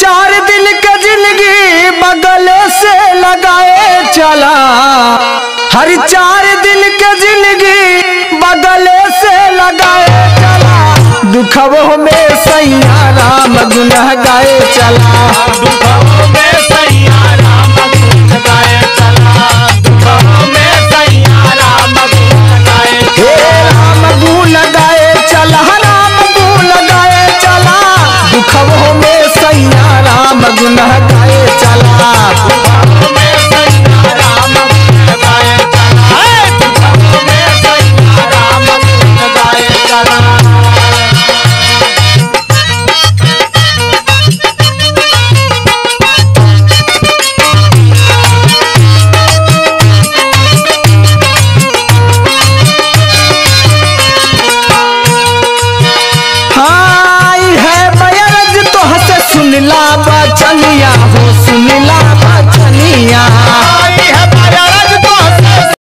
चार दिन का ज़िंदगी बगल से लगाए चला। हर चार दिन के ज़िंदगी बगल से लगाए चला। दुखबो में सैया राम गुनह गाए चला। दुखों में गुण गाए चला हाय है सुनला बचनिया हो सुनला बचनिया